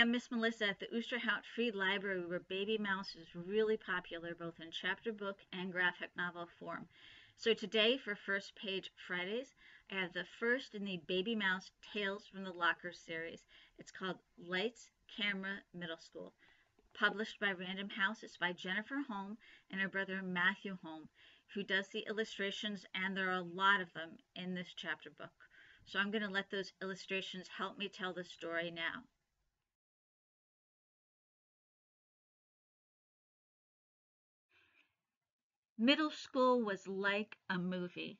I'm Miss Melissa at the Osterhout Free Library where Babymouse is really popular both in chapter book and graphic novel form. So today for First Page Fridays, I have the first in the Babymouse Tales from the Locker series. It's called Lights, Camera, Middle School. Published by Random House, it's by Jennifer Holm and her brother Matthew Holm, who does the illustrations, and there are a lot of them in this chapter book. So I'm going to let those illustrations help me tell the story now. Middle school was like a movie.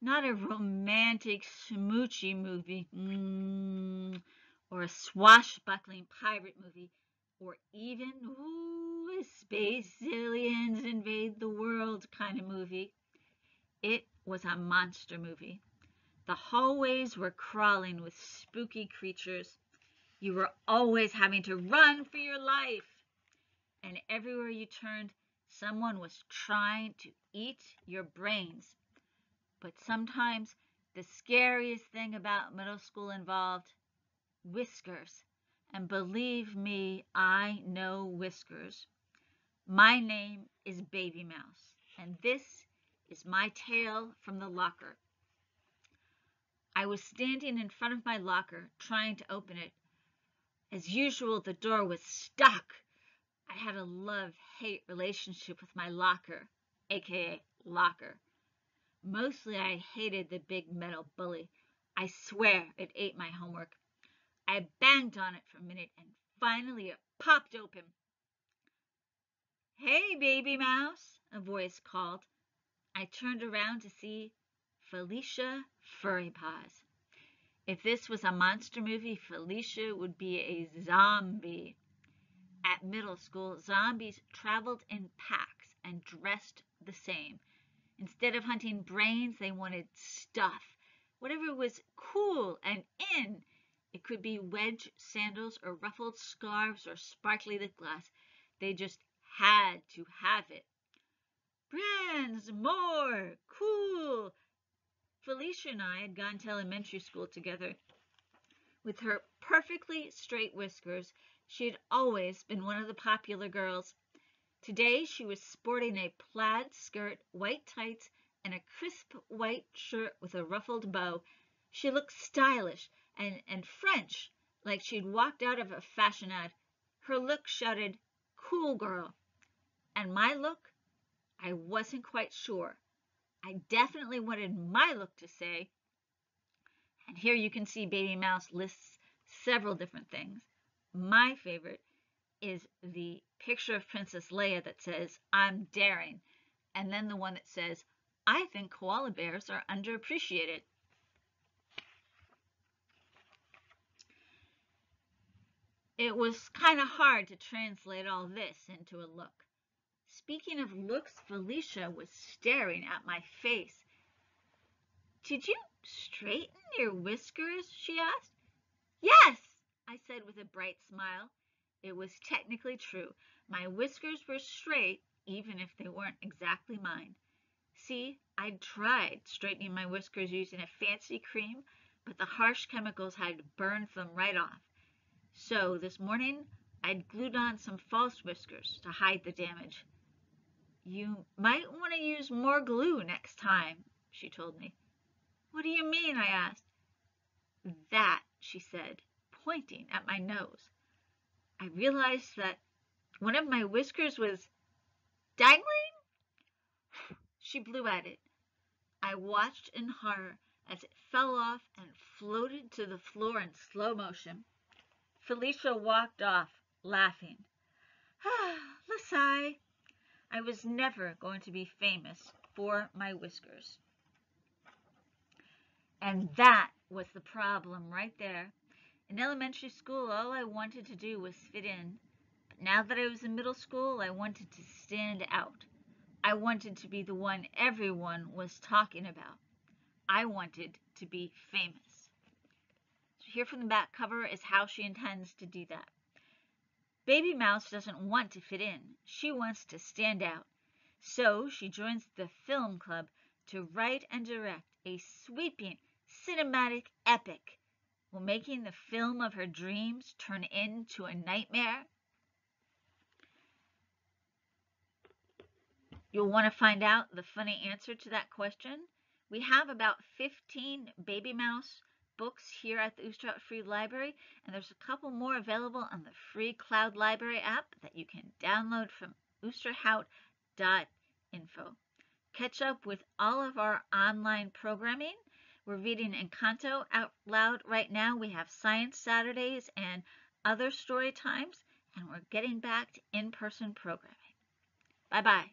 Not a romantic, smoochy movie, mm, or a swashbuckling pirate movie, or even ooh, space aliens invade the world kind of movie. It was a monster movie. The hallways were crawling with spooky creatures. You were always having to run for your life. And everywhere you turned, Someone was trying to eat your brains. But sometimes the scariest thing about middle school involved whiskers. And believe me, I know whiskers. My name is Babymouse, and this is my tale from the locker. I was standing in front of my locker, trying to open it. As usual, the door was stuck. I had a love-hate relationship with my locker, aka locker. Mostly I hated the big metal bully. I swear it ate my homework. I banged on it for a minute and finally it popped open. Hey, baby mouse, a voice called. I turned around to see Felicia Furrypaws. If this was a monster movie, Felicia would be a zombie. At middle school, zombies traveled in packs and dressed the same. Instead of hunting brains, they wanted stuff. Whatever was cool and in. It could be wedge sandals or ruffled scarves or sparkly lip gloss. They just had to have it. Brands, more, cool. Felicia and I had gone to elementary school together. With her perfectly straight whiskers, she had always been one of the popular girls. Today she was sporting a plaid skirt, white tights, and a crisp white shirt with a ruffled bow. She looked stylish and, and French, like she'd walked out of a fashion ad. Her look shouted, cool girl. And my look? I wasn't quite sure. I definitely wanted my look to say, and here you can see Babymouse lists several different things. My favorite is the picture of Princess Leia that says, I'm daring, and then the one that says, I think koala bears are underappreciated. It was kind of hard to translate all this into a look. Speaking of looks, Felicia was staring at my face. Did you straighten your whiskers? she asked. Yes, said with a bright smile. It was technically true. My whiskers were straight, even if they weren't exactly mine. See, I'd tried straightening my whiskers using a fancy cream, but the harsh chemicals had burned them right off. So this morning, I'd glued on some false whiskers to hide the damage. You might want to use more glue next time, she told me. What do you mean? I asked. That, she said, pointing at my nose. I realized that one of my whiskers was dangling. She blew at it. I watched in horror as it fell off and floated to the floor in slow motion. Felicia walked off, laughing. Ah, let's. I was never going to be famous for my whiskers. And that was the problem right there. In elementary school, all I wanted to do was fit in. But now that I was in middle school, I wanted to stand out. I wanted to be the one everyone was talking about. I wanted to be famous. So here from the back cover is how she intends to do that. Babymouse doesn't want to fit in. She wants to stand out. So she joins the film club to write and direct a sweeping cinematic epic Making the film of her dreams turn into a nightmare? You'll want to find out the funny answer to that question. We have about 15 Babymouse books here at the Osterhout Free Library, and there's a couple more available on the free Cloud Library app that you can download from osterhout.info. Catch up with all of our online programming. We're reading Encanto out loud right now. We have Science Saturdays and other story times, and we're getting back to in-person programming. Bye-bye.